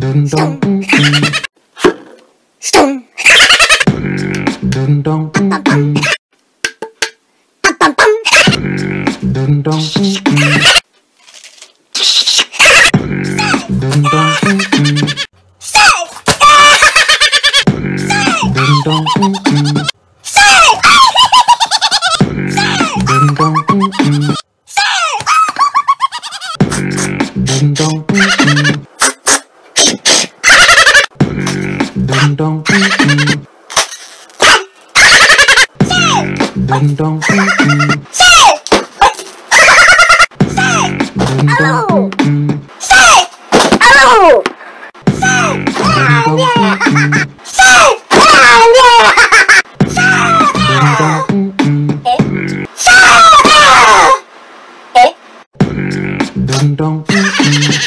dun dun dun dun dun dun dun dun Don't dong dong dong dong Oh! Say! Oh! Say! Oh, yeah! Say! dong dong